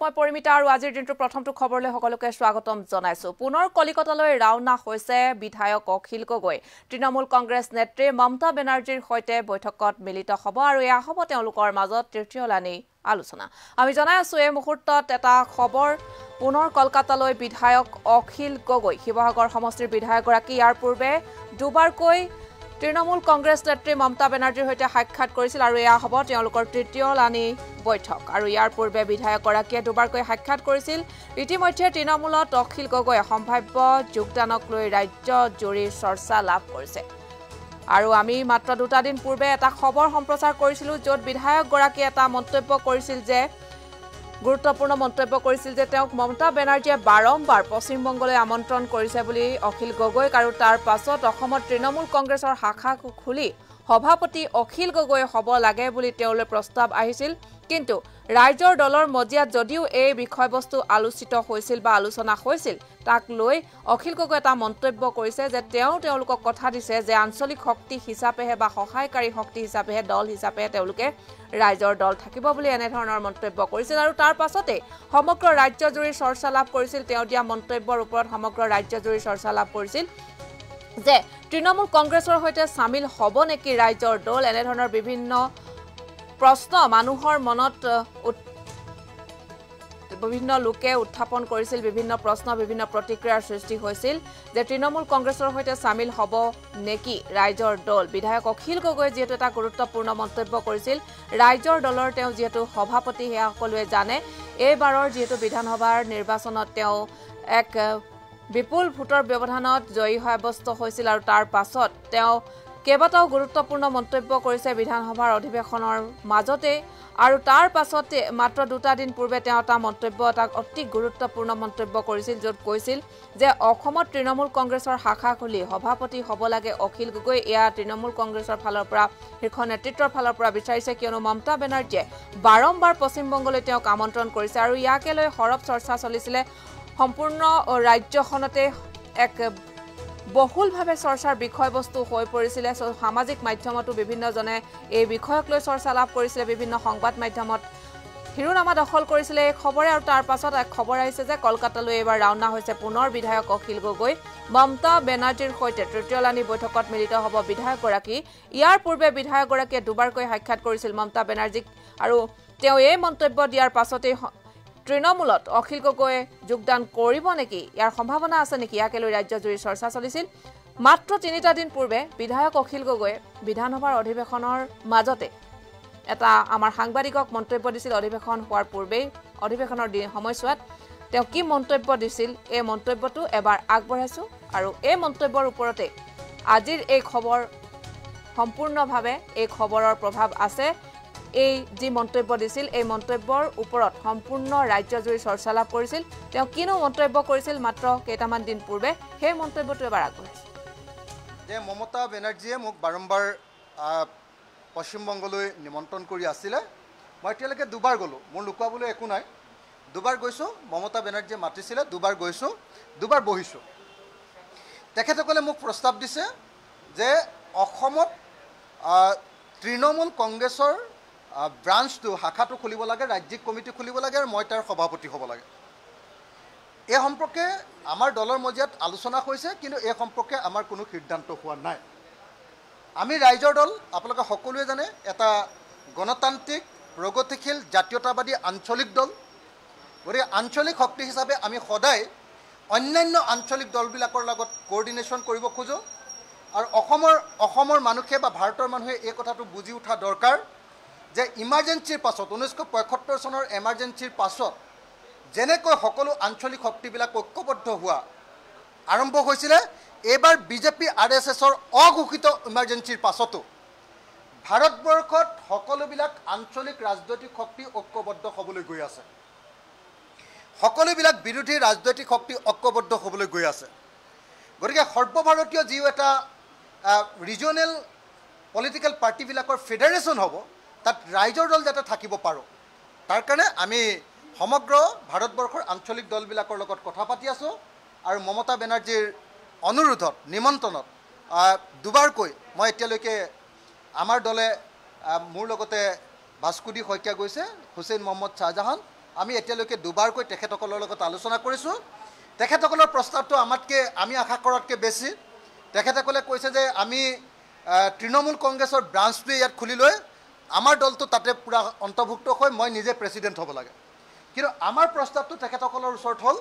মই পৰিমিতা আৰু আজিৰ দিনটোৰ প্ৰথমটো খবৰলৈ সকলোকে স্বাগতম জনাইছো। পুনৰ কলিকতালৈ ৰাওনা হৈছে বিধায়ক অখিল গগৈ। তৃণমূল কংগ্ৰেছ নেত্ৰী মমতা বেনাৰ্জীৰ সৈতে বৈঠকত মিলিত হ'ব আৰু এয়া হ'ব তেওঁলোকৰ মাজত তৃতীয়লানি আলোচনা। আমি জনাই আছো এই মুহূৰ্তত এটা খবৰ। পুনৰ কলকাতালৈ বিধায়ক অখিল গগৈ। শিৱসাগৰ সমষ্টিৰ বিধায়কগৰাকী ইয়াৰ পূৰ্বে দুবাৰকৈ তৃণমূল কংগ্ৰেছ নেত্ৰী মমতা বেনাৰ্জীৰ সৈতে সাক্ষাৎ কৰিছিল আৰু এয়া হ'ব তেওঁলোকৰ তৃতীয়লানি বৈঠক। আৰু ইয়াৰ পূৰ্বে বিধায়কগৰাকীয়ে দুবাৰকৈ সাক্ষাৎ কৰিছিল। ইতিমধ্যে তৃণমূলত অখিল গগৈয়ে সম্ভাৱ্য যোগদানক লৈ ৰাজ্যজুৰি চৰ্চা লাভ কৰিছে। আৰু আমি মাত্ৰ দুটা দিন পূৰ্বে এটা খবৰ সম্প্ৰচাৰ কৰিছিলোঁ য'ত বিধায়কগৰাকীয়ে এটা মন্তব্য কৰিছিল যে গুৰুত্বপূৰ্ণ মন্তব্য কৰিছিল যে তেওঁক মমতা বেনাৰ্জীয়ে বাৰম্বাৰ পশ্চিমবংগলৈ আমন্ত্ৰণ কৰিছে বুলি অখিল গগৈক আৰু তাৰ পাছত অসমত তৃণমূল কংগ্ৰেছৰ শাখা খুলি সভাপতি অখিল গগৈ হ'ব লাগে বুলি তেওঁলৈ প্ৰস্তাৱ আহিছিল। কিন্তু ৰাইজৰ দলৰ মজিয়াত যদিও এই বিষয়বস্তু আলোচিত হৈছিল বা আলোচনা হৈছিল তাক লৈ অখিল গগৈ এটা মন্তব্য কৰিছে যে তেওঁ তেওঁলোকক কথা দিছে যে আঞ্চলিক শক্তি হিচাপেহে বা সহায়কাৰী শক্তি হিচাপেহে দল হিচাপেহে তেওঁলোকে ৰাইজৰ দল থাকিব বুলি এনেধৰণৰ মন্তব্য কৰিছিল। আৰু তাৰ পাছতেই সমগ্ৰ ৰাজ্যজুৰি চৰ্চা লাভ কৰিছিল তেওঁ দিয়া মন্তব্যৰ ওপৰত সমগ্ৰ ৰাজ্যজুৰি চৰ্চা লাভ কৰিছিল যে তৃণমূল কংগ্ৰেছৰ সৈতে চামিল হ'ব নেকি ৰাইজৰ দল এনেধৰণৰ বিভিন্ন প্ৰশ্ন মানুহৰ মনত বিভিন্ন লোকে উত্থাপন কৰিছিল বিভিন্ন প্ৰশ্ন বিভিন্ন প্ৰতিক্ৰিয়াৰ সৃষ্টি হৈছিল যে তৃণমূল কংগ্ৰেছৰ সৈতে চামিল হ'ব নেকি ৰাইজৰ দল? বিধায়ক অখিল গগৈ যিহেতু এটা গুৰুত্বপূৰ্ণ মন্তব্য কৰিছিল ৰাইজৰ দলৰ তেওঁ যিহেতু সভাপতি সেয়া সকলোৱে জানে। এইবাৰৰ যিহেতু বিধানসভাৰ নিৰ্বাচনত তেওঁ এক বিপুল ভোটৰ ব্যৱধানত জয়ী সাব্যস্ত হৈছিল আৰু তাৰ পাছত তেওঁ কেইবাটাও গুৰুত্বপূৰ্ণ মন্তব্য কৰিছে বিধানসভাৰ অধিৱেশনৰ মাজতে আৰু তাৰ পাছতে মাত্ৰ দুটা দিন পূৰ্বে তেওঁ এটা মন্তব্য এটা অতি গুৰুত্বপূৰ্ণ মন্তব্য কৰিছিল য'ত কৈছিল যে অসমত তৃণমূল কংগ্ৰেছৰ শাখা খুলি সভাপতি হ'ব লাগে অখিল গগৈ। এয়া তৃণমূল কংগ্ৰেছৰ ফালৰ পৰা শীৰ্ষ নেতৃত্বৰ ফালৰ পৰা বিচাৰিছে কিয়নো মমতা বেনাৰ্জীয়ে বাৰম্বাৰ পশ্চিমবংগলৈ তেওঁক আমন্ত্ৰণ কৰিছে আৰু ইয়াকে লৈ সৰব চৰ্চা চলিছিলে সম্পূৰ্ণ ৰাজ্যখনতে এক বহুলভাৱে চৰ্চাৰ বিষয়বস্তু হৈ পৰিছিলে। সামাজিক মাধ্যমতো বিভিন্নজনে এই বিষয়ক লৈ চৰ্চা লাভ কৰিছিলে। বিভিন্ন সংবাদ মাধ্যমত শিৰোনামা দখল কৰিছিলে এই খবৰে আৰু তাৰ পাছত এক খবৰ আহিছে যে কলকাতালৈ এইবাৰ ৰাওনা হৈছে পুনৰ বিধায়ক অখিল গগৈ। মমতা বেনাৰ্জীৰ সৈতে তৃতীয়লানি বৈঠকত মিলিত হ'ব বিধায়কগৰাকী। ইয়াৰ পূৰ্বে বিধায়কগৰাকীয়ে দুবাৰকৈ সাক্ষাৎ কৰিছিল মমতা বেনাৰ্জীক আৰু তেওঁ এই মন্তব্য দিয়াৰ পাছতেই তৃণমূলত অখিল গগৈয়ে যোগদান কৰিব নেকি? ইয়াৰ সম্ভাৱনা আছে নেকি? ইয়াকে লৈ ৰাজ্যজুৰি চৰ্চা চলিছিল। মাত্ৰ তিনিটা দিন পূৰ্বে বিধায়ক অখিল গগৈয়ে বিধানসভাৰ অধিৱেশনৰ মাজতে এটা আমাৰ সাংবাদিকক মন্তব্য দিছিল। অধিৱেশন হোৱাৰ পূৰ্বেই অধিৱেশনৰ দিন সময়ছোৱাত তেওঁ কি মন্তব্য দিছিল এই মন্তব্যটো এবাৰ আগবঢ়াইছোঁ আৰু এই মন্তব্যৰ ওপৰতে আজিৰ এই খবৰ সম্পূৰ্ণভাৱে এই খবৰৰ প্ৰভাৱ আছে। এই যি মন্তব্য দিছিল এই মন্তব্যৰ ওপৰত সম্পূৰ্ণ ৰাজ্যজুৰি চৰ্চা লাভ কৰিছিল। তেওঁ কিনো মন্তব্য কৰিছিল মাত্ৰ কেইটামান দিন পূৰ্বে সেই মন্তব্যটো এবাৰ আগবঢ়াইছে। যে মমতা বেনাৰ্জীয়ে মোক বাৰম্বাৰ পশ্চিমবংগলৈ নিমন্ত্ৰণ কৰি আছিলে। মই এতিয়ালৈকে দুবাৰ গ'লোঁ। মোৰ লুকুৱাবলৈ একো নাই। দুবাৰ গৈছোঁ মমতা বেনাৰ্জীয়ে মাতিছিলে দুবাৰ গৈছোঁ দুবাৰ বহিছোঁ। তেখেতসকলে মোক প্ৰস্তাৱ দিছে যে অসমত তৃণমূল কংগ্ৰেছৰ ব্ৰাঞ্চটো শাখাটো খুলিব লাগে ৰাজ্যিক কমিটি খুলিব লাগে আৰু মই তাৰ সভাপতি হ'ব লাগে। এই সম্পৰ্কে আমাৰ দলৰ মজিয়াত আলোচনা হৈছে কিন্তু এই সম্পৰ্কে আমাৰ কোনো সিদ্ধান্ত হোৱা নাই। আমি ৰাইজৰ দল আপোনালোকে সকলোৱে জানে এটা গণতান্ত্ৰিক প্ৰগতিশীল জাতীয়তাবাদী আঞ্চলিক দল। গতিকে আঞ্চলিক শক্তি হিচাপে আমি সদায় অন্যান্য আঞ্চলিক দলবিলাকৰ লগত কোঅৰ্ডিনেশ্যন কৰিব খোজোঁ। আৰু অসমৰ অসমৰ মানুহে বা ভাৰতৰ মানুহে এই কথাটো বুজি উঠা দৰকাৰ। যে ইমাৰ্জেঞ্চিৰ পাছত ঊনৈছশ পঁয়সত্তৰ চনৰ এমাৰ্জেঞ্চিৰ পাছত যেনেকৈ সকলো আঞ্চলিক শক্তিবিলাক ঐক্যবদ্ধ হোৱা আৰম্ভ হৈছিলে এইবাৰ বিজেপি আৰ এছ এছৰ অঘোষিত ইমাৰ্জেঞ্চিৰ পাছতো ভাৰতবৰ্ষত সকলোবিলাক আঞ্চলিক ৰাজনৈতিক শক্তি ঐক্যবদ্ধ হ'বলৈ গৈ আছে। সকলোবিলাক বিৰোধী ৰাজনৈতিক শক্তি ঐক্যবদ্ধ হ'বলৈ গৈ আছে। গতিকে সৰ্বভাৰতীয় যি এটা ৰিজনেল পলিটিকেল পাৰ্টিবিলাকৰ ফেডাৰেশ্যন হ'ব তাত ৰাইজৰ দল যাতে থাকিব পাৰোঁ। তাৰ কাৰণে আমি সমগ্ৰ ভাৰতবৰ্ষৰ আঞ্চলিক দলবিলাকৰ লগত কথা পাতি আছোঁ আৰু মমতা বেনাৰ্জীৰ অনুৰোধত নিমন্ত্ৰণত দুবাৰকৈ মই এতিয়ালৈকে আমাৰ দলে মোৰ লগতে ভাস্কুদি শইকীয়া গৈছে হুছেইন মহম্মদ শ্বাহজাহান। আমি এতিয়ালৈকে দুবাৰকৈ তেখেতসকলৰ লগত আলোচনা কৰিছোঁ। তেখেতসকলৰ প্ৰস্তাৱটো আমাতকৈ আমি আশা কৰাতকৈ বেছি। তেখেতসকলে কৈছে যে আমি তৃণমূল কংগ্ৰেছৰ ব্ৰাঞ্চটোৱে ইয়াত খুলি লৈ আমাৰ দলটো তাতে পূৰা অন্তৰ্ভুক্ত হৈ মই নিজে প্ৰেচিডেণ্ট হ'ব লাগে। কিন্তু আমাৰ প্ৰস্তাৱটো তেখেতসকলৰ ওচৰত হ'ল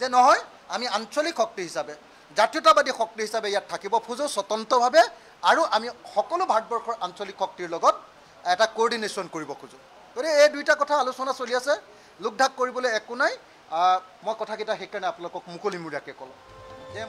যে নহয় আমি আঞ্চলিক শক্তি হিচাপে জাতীয়তাবাদী শক্তি হিচাপে ইয়াত থাকিব খোজোঁ স্বতন্ত্ৰভাৱে আৰু আমি সকলো ভাৰতবৰ্ষৰ আঞ্চলিক শক্তিৰ লগত এটা কোঅৰ্ডিনেশ্যন কৰিব খোজোঁ। গতিকে এই দুইটা কথা আলোচনা চলি আছে লোক ঢাক কৰিবলৈ একো নাই। মই কথাকেইটা সেইকাৰণে আপোনালোকক মুকলিমূৰীয়াকৈ ক'লোঁ। যে